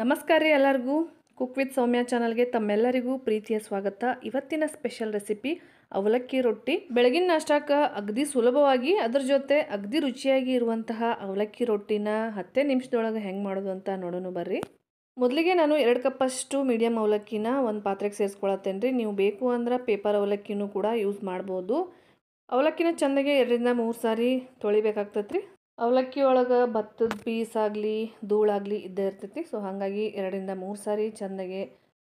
ನಮಸ್ಕಾರ ರೀ ಎಲ್ಲರಿಗೂ. ಕುಕ್ ವಿತ್ ಸೌಮ್ಯ ಚಾನಲ್ಗೆ ತಮ್ಮೆಲ್ಲರಿಗೂ ಪ್ರೀತಿಯ ಸ್ವಾಗತ. ಇವತ್ತಿನ ಸ್ಪೆಷಲ್ ರೆಸಿಪಿ ಅವಲಕ್ಕಿ ರೊಟ್ಟಿ. ಬೆಳಗಿನ ನಾಷ್ಟಕ್ಕೆ ಅಗದಿ ಸುಲಭವಾಗಿ ಅದ್ರ ಜೊತೆ ಅಗದಿ ರುಚಿಯಾಗಿ ಇರುವಂತಹ ಅವಲಕ್ಕಿ ರೊಟ್ಟಿನ ಹತ್ತೇ ನಿಮಿಷದೊಳಗೆ ಹೆಂಗೆ ಮಾಡೋದು ಅಂತ ನೋಡೋಣ ಬರ್ರಿ. ಮೊದಲಿಗೆ ನಾನು ಎರಡು ಕಪ್ಪಷ್ಟು ಮೀಡಿಯಮ್ ಅವಲಕ್ಕಿನ ಒಂದು ಪಾತ್ರೆಗೆ ಸೇರಿಸ್ಕೊಳತ್ತೇನೆ ರೀ. ನೀವು ಬೇಕು ಅಂದ್ರೆ ಪೇಪರ್ ಅವಲಕ್ಕಿನೂ ಕೂಡ ಯೂಸ್ ಮಾಡ್ಬೋದು. ಅವಲಕ್ಕಿನ ಚೆಂದಾಗೆ ಎರಡರಿಂದ ಮೂರು ಸಾರಿ ತೊಳಿಬೇಕಾಗ್ತೈತೆ ರೀ ಅವಲಕ್ಕಿ ಒಳಗೆ ಭತ್ತದ ಪೀಸ್ ಆಗಲಿ ಧೂಳಾಗಲಿ ಇದ್ದೇ ಇರ್ತೈತಿ. ಸೊ ಹಾಗಾಗಿ ಎರಡರಿಂದ ಮೂರು ಸಾರಿ ಚೆಂದಾಗಿ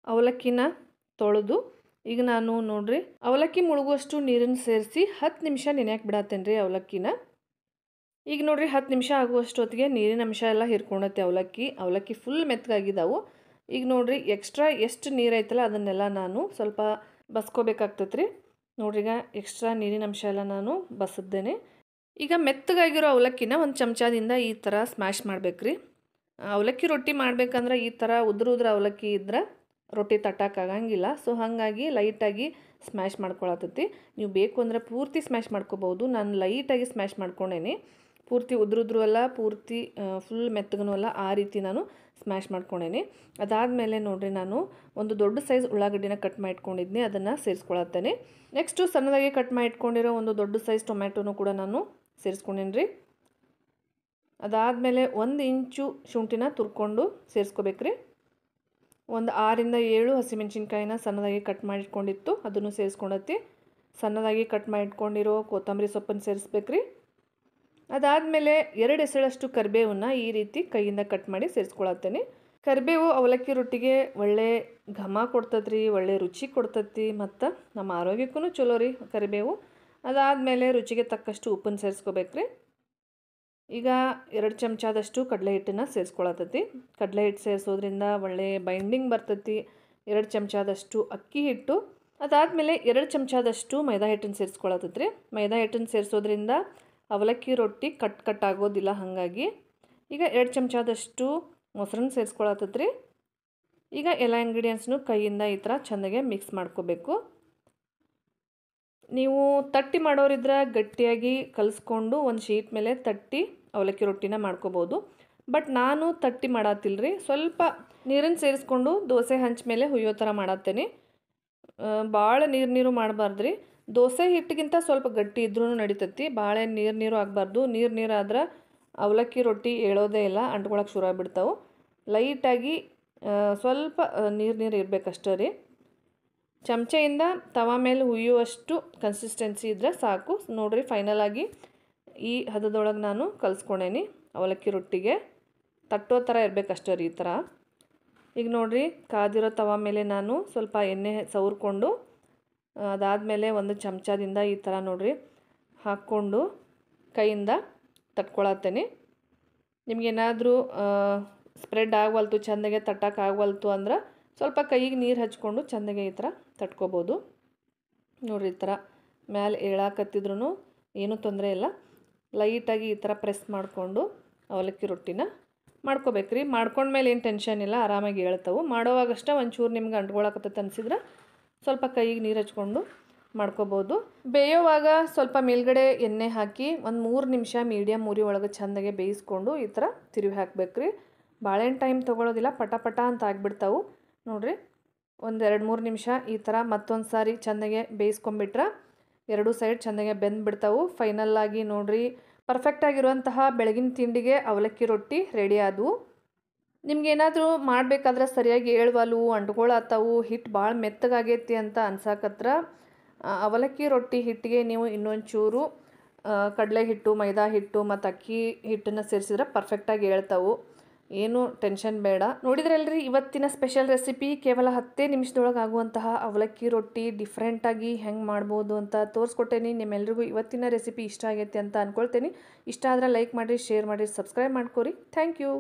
ಅವಲಕ್ಕಿನ ತೊಳೆದು, ಈಗ ನಾನು ನೋಡ್ರಿ, ಅವಲಕ್ಕಿ ಮುಳುಗುವಷ್ಟು ನೀರನ್ನು ಸೇರಿಸಿ ಹತ್ತು ನಿಮಿಷ ನೆನೆಯಕ್ಕೆ ಬಿಡತ್ತೇನೆ ರೀ ಅವಲಕ್ಕಿನ. ಈಗ ನೋಡ್ರಿ, ಹತ್ತು ನಿಮಿಷ ಆಗುವಷ್ಟೊತ್ತಿಗೆ ನೀರಿನ ಅಂಶ ಎಲ್ಲ ಹಿರ್ಕೊಂಡತ್ತೆ ಅವಲಕ್ಕಿ. ಅವಲಕ್ಕಿ ಫುಲ್ ಮೆತ್ತಗಾಗಿದ್ದಾವು ಈಗ ನೋಡ್ರಿ ಎಕ್ಸ್ಟ್ರಾ ಎಷ್ಟು ನೀರು ಐತಲ್ಲ ಅದನ್ನೆಲ್ಲ ನಾನು ಸ್ವಲ್ಪ ಬಸ್ಕೋಬೇಕಾಗ್ತೈತೆ ರೀ ನೋಡ್ರಿ ಈಗ ಎಕ್ಸ್ಟ್ರಾ ನೀರಿನ ಅಂಶ ಎಲ್ಲ ನಾನು ಬಸಿದ್ದೇನೆ ಈಗ ಮೆತ್ತಗಾಗಿರೋ ಅವಲಕ್ಕಿನ ಒಂದು ಚಮಚದಿಂದ ಈ ಥರ ಸ್ಮ್ಯಾಶ್ ಮಾಡಬೇಕ್ರಿ. ಅವಲಕ್ಕಿ ರೊಟ್ಟಿ ಮಾಡಬೇಕಂದ್ರೆ ಈ ಥರ ಉದ್ರ ಉದ್ರ ಅವಲಕ್ಕಿ ಇದ್ರೆ ರೊಟ್ಟಿ ತಟ್ಟಕ್ಕಾಗಂಗಿಲ್ಲ ಸೊ ಹಾಗಾಗಿ ಲೈಟಾಗಿ ಸ್ಮ್ಯಾಶ್ ಮಾಡ್ಕೊಳತ್ತೈತಿ. ನೀವು ಬೇಕು ಅಂದರೆ ಪೂರ್ತಿ ಸ್ಮ್ಯಾಶ್ ಮಾಡ್ಕೋಬೋದು ನಾನು ಲೈಟಾಗಿ ಸ್ಮ್ಯಾಶ್ ಮಾಡ್ಕೊಂಡೇನಿ. ಪೂರ್ತಿ ಉದ್ರ ಉದ್ರು ಅಲ್ಲ ಪೂರ್ತಿ ಫುಲ್ ಮೆತ್ತಗೂ ಅಲ್ಲ, ಆ ರೀತಿ ನಾನು ಸ್ಮ್ಯಾಶ್ ಮಾಡ್ಕೊಂಡೇನಿ. ಅದಾದಮೇಲೆ ನೋಡಿರಿ ನಾನು ಒಂದು ದೊಡ್ಡ ಸೈಜ್ ಉಳ್ಳಾಗಡ್ಡಿನ ಕಟ್ ಮಾಡಿ ಇಟ್ಕೊಂಡಿದ್ನಿ ಅದನ್ನು ಸೇರಿಸ್ಕೊಳತ್ತೇನೆ. ನೆಕ್ಸ್ಟು ಸಣ್ಣದಾಗಿ ಕಟ್ ಮಾಡಿ ಇಟ್ಕೊಂಡಿರೋ ಒಂದು ದೊಡ್ಡ ಸೈಜ್ ಟೊಮ್ಯಾಟೊನು ಕೂಡ ನಾನು ಸೇರಿಸ್ಕೊಂಡೇನಿ ರೀ ಅದಾದಮೇಲೆ ಒಂದು ಇಂಚು ಶುಂಠಿನ ತುರ್ಕೊಂಡು ಸೇರಿಸ್ಕೋಬೇಕ್ರಿ. ಒಂದು ಆರಿಂದ ಏಳು ಹಸಿಮೆಣ್ಸಿನ್ಕಾಯಿನ ಸಣ್ಣದಾಗಿ ಕಟ್ ಮಾಡಿ ಇಟ್ಕೊಂಡಿತ್ತು ಅದನ್ನು ಸೇರಿಸ್ಕೊಂಡತ್ತಿ. ಸಣ್ಣದಾಗಿ ಕಟ್ ಮಾಡಿ ಇಟ್ಕೊಂಡಿರೋ ಕೊತ್ತಂಬರಿ ಸೊಪ್ಪನ್ನು ಸೇರಿಸ್ಬೇಕ್ರಿ. ಅದಾದಮೇಲೆ ಎರಡು ಎಸಳಷ್ಟು ಕರಿಬೇವನ್ನ ಈ ರೀತಿ ಕೈಯಿಂದ ಕಟ್ ಮಾಡಿ ಸೇರಿಸ್ಕೊಳತ್ತೇನೆ. ಕರಿಬೇವು ಅವಲಕ್ಕಿ ರೊಟ್ಟಿಗೆ ಒಳ್ಳೆ ಘಮ ಕೊಡ್ತದ್ರಿ, ಒಳ್ಳೆ ರುಚಿ ಕೊಡ್ತತಿ ಮತ್ತು ನಮ್ಮ ಆರೋಗ್ಯಕ್ಕೂ ಚಲೋ ರೀ ಕರಿಬೇವು. ಅದಾದಮೇಲೆ ರುಚಿಗೆ ತಕ್ಕಷ್ಟು ಉಪ್ಪನ್ನು ಸೇರಿಸ್ಕೋಬೇಕ್ರಿ. ಈಗ ಎರಡು ಚಮಚದಷ್ಟು ಕಡಲೆ ಹಿಟ್ಟನ್ನು ಸೇರಿಸ್ಕೊಳತತಿ ಕಡಲೆ ಹಿಟ್ಟು ಸೇರಿಸೋದ್ರಿಂದ ಒಳ್ಳೆ ಬೈಂಡಿಂಗ್ ಬರ್ತೈತಿ. ಎರಡು ಚಮಚದಷ್ಟು ಅಕ್ಕಿ ಹಿಟ್ಟು. ಅದಾದಮೇಲೆ ಎರಡು ಚಮಚದಷ್ಟು ಮೈದಾ ಹಿಟ್ಟನ್ನು ಸೇರಿಸ್ಕೊಳತೈತಿ ರೀ ಮೈದಾ ಹಿಟ್ಟನ್ನು ಸೇರಿಸೋದ್ರಿಂದ ಅವಲಕ್ಕಿ ರೊಟ್ಟಿ ಕಟ್ ಕಟ್ ಆಗೋದಿಲ್ಲ ಹಾಗಾಗಿ. ಈಗ ಎರಡು ಚಮಚದಷ್ಟು ಮೊಸರನ್ನ ಸೇರಿಸ್ಕೊಳತ್ತದ್ರಿ ಈಗ ಎಲ್ಲ ಇಂಗ್ರೀಡಿಯೆಂಟ್ಸ್ನು ಕೈಯಿಂದ ಈ ಥರ ಚೆನ್ನಾಗೆ ಮಿಕ್ಸ್ ಮಾಡ್ಕೋಬೇಕು. ನೀವು ತಟ್ಟಿ ಮಾಡೋರಿದ್ರೆ ಗಟ್ಟಿಯಾಗಿ ಕಲಿಸ್ಕೊಂಡು ಒಂದು ಶೀಟ್ ಮೇಲೆ ತಟ್ಟಿ ಅವಲಕ್ಕಿ ರೊಟ್ಟಿನ ಮಾಡ್ಕೋಬೋದು. ಬಟ್ ನಾನು ತಟ್ಟಿ ಮಾಡತ್ತಿಲ್ಲರಿ ಸ್ವಲ್ಪ ನೀರನ್ನು ಸೇರಿಸ್ಕೊಂಡು ದೋಸೆ ಹಂಚ ಮೇಲೆ ಹುಯ್ಯೋ ಥರ ಮಾಡತ್ತೇನೆ. ಭಾಳ ನೀರು ನೀರು ಮಾಡಬಾರ್ದು ರೀ ದೋಸೆ ಹಿಟ್ಟಿಗಿಂತ ಸ್ವಲ್ಪ ಗಟ್ಟಿ ಇದ್ರೂ ನಡಿತೈತಿ. ಭಾಳ ನೀರು ನೀರು ಆಗಬಾರ್ದು. ನೀರು ನೀರು ಆದ್ರೆ ಅವಲಕ್ಕಿ ರೊಟ್ಟಿ ಏಳೋದೇ ಇಲ್ಲ ಅಂಟ್ಕೊಳಕ್ಕೆ ಶುರು ಆಗಿಬಿಡ್ತಾವೆ. ಲೈಟಾಗಿ ಸ್ವಲ್ಪ ನೀರು ನೀರು ಇರಬೇಕಷ್ಟೇ ರೀ. ಚಮಚೆಯಿಂದ ತವ ಮೇಲೆ ಹುಯ್ಯುವಷ್ಟು ಕನ್ಸಿಸ್ಟೆನ್ಸಿ ಇದ್ದರೆ ಸಾಕು. ನೋಡಿರಿ ಫೈನಲ್ ಆಗಿ ಈ ಹದದೊಳಗೆ ನಾನು ಕಲಿಸ್ಕೊಂಡೇನಿ ಅವಲಕ್ಕಿ ರೊಟ್ಟಿಗೆ. ತಟ್ಟೋ ಥರ ಇರಬೇಕಷ್ಟೇ ರೀ ಈ ಥರ ಈಗ ನೋಡಿರಿ, ಕಾದಿರೋ ತವ ಮೇಲೆ ನಾನು ಸ್ವಲ್ಪ ಎಣ್ಣೆ ಸವರ್ಕೊಂಡು ಅದಾದಮೇಲೆ ಒಂದು ಚಮಚದಿಂದ ಈ ಥರ ನೋಡಿರಿ ಹಾಕ್ಕೊಂಡು ಕೈಯಿಂದ ತಟ್ಕೊಳತ್ತೇನೆ. ನಿಮಗೇನಾದರೂ ಸ್ಪ್ರೆಡ್ ಆಗವಲ್ತು, ಚೆಂದಾಗೆ ತಟ್ಟಕ್ಕೆ ಆಗವಲ್ತು ಅಂದ್ರೆ ಸ್ವಲ್ಪ ಕೈಗೆ ನೀರು ಹಚ್ಕೊಂಡು ಚೆಂದಾಗೆ ಈ ಥರ ತಟ್ಕೋಬೋದು. ನೋಡಿರಿ ಈ ಥರ ಮ್ಯಾಲೆ ಏಳಾಕತ್ತಿದ್ರೂ ಏನೂ ತೊಂದರೆ ಇಲ್ಲ. ಲೈಟಾಗಿ ಈ ಥರ ಪ್ರೆಸ್ ಮಾಡಿಕೊಂಡು ಅವಲಕ್ಕಿ ರೊಟ್ಟಿನ ಮಾಡ್ಕೋಬೇಕ್ರಿ. ಮಾಡ್ಕೊಂಡ್ಮೇಲೆ ಏನು ಟೆನ್ಷನ್ ಇಲ್ಲ, ಆರಾಮಾಗಿ ಹೇಳ್ತಾವೆ ಮಾಡೋವಾಗಷ್ಟೇ ಒಂಚೂರು ನಿಮ್ಗೆ ಅಂಟ್ಕೊಳಕತ್ತೈತೆ ಅನಿಸಿದ್ರೆ ಸ್ವಲ್ಪ ಕೈಗೆ ನೀರು ಹಚ್ಕೊಂಡು ಮಾಡ್ಕೋಬೋದು. ಬೇಯೋವಾಗ ಸ್ವಲ್ಪ ಮೇಲ್ಗಡೆ ಎಣ್ಣೆ ಹಾಕಿ ಒಂದು ಮೂರು ನಿಮಿಷ ಮೀಡಿಯಮ್ ಉರಿ ಒಳಗೆ ಚೆಂದಾಗೆ ಬೇಯಿಸ್ಕೊಂಡು ಈ ಥರ ತಿರುವಿ ಹಾಕ್ಬೇಕ್ರಿ ಬಾಳೆಹಣ್ಣು ಟೈಮ್ ತೊಗೊಳೋದಿಲ್ಲ ಪಟ ಪಟ ಅಂತ ಆಗಿಬಿಡ್ತಾವೆ. ನೋಡಿರಿ, ಒಂದು ಎರಡು ಮೂರು ನಿಮಿಷ ಈ ಥರ ಮತ್ತೊಂದು ಸಾರಿ ಚೆಂದಾಗೆ ಬೇಯಿಸ್ಕೊಂಬಿಟ್ರೆ ಎರಡು ಸೈಡ್ ಚೆಂದಾಗೆ ಬೆಂದ್ಬಿಡ್ತಾವೆ. ಫೈನಲ್ಲಾಗಿ ನೋಡಿರಿ ಪರ್ಫೆಕ್ಟಾಗಿರುವಂತಹ ಬೆಳಗಿನ ತಿಂಡಿಗೆ ಅವಲಕ್ಕಿ ರೊಟ್ಟಿ ರೆಡಿ ಆದವು. ನಿಮ್ಗೇನಾದರೂ ಮಾಡಬೇಕಾದ್ರೆ ಸರಿಯಾಗಿ ಏಳ್ವಲ್ವು ಅಂಟ್ಕೊಳತ್ತವು ಹಿಟ್ಟು ಭಾಳ ಮೆತ್ತಗಾಗೈತಿ ಅಂತ ಅನ್ಸಾಕತ್ರ. ಅವಲಕ್ಕಿ ರೊಟ್ಟಿ ಹಿಟ್ಟಿಗೆ ನೀವು ಇನ್ನೊಂಚೂರು ಕಡಲೆ ಹಿಟ್ಟು, ಮೈದಾ ಹಿಟ್ಟು ಮತ್ತು ಅಕ್ಕಿ ಹಿಟ್ಟನ್ನು ಸೇರಿಸಿದ್ರೆ ಪರ್ಫೆಕ್ಟಾಗಿ ಹೇಳ್ತಾವು. ಏನು ಟೆನ್ಷನ್ ಬೇಡ. ನೋಡಿದ್ರಲ್ರಿ, ಇವತ್ತಿನ ಸ್ಪೆಷಲ್ ರೆಸಿಪಿ ಕೇವಲ ಹತ್ತೇ ನಿಮಿಷದೊಳಗೆ ಆಗುವಂತಹ ಅವಲಕ್ಕಿ ರೊಟ್ಟಿ ಡಿಫ್ರೆಂಟಾಗಿ ಹೆಂಗೆ ಮಾಡ್ಬೋದು ಅಂತ ತೋರಿಸ್ಕೊಟ್ಟೇನಿ. ನಿಮ್ಮೆಲ್ರಿಗೂ ಇವತ್ತಿನ ರೆಸಿಪಿ ಇಷ್ಟ ಆಗೈತೆ ಅಂತ ಅಂದ್ಕೊಳ್ತೇನೆ ಇಷ್ಟ ಆದರೆ ಲೈಕ್ ಮಾಡಿರಿ ಶೇರ್ ಮಾಡಿರಿ ಸಬ್ಸ್ಕ್ರೈಬ್ ಮಾಡ್ಕೊರಿ. Thank you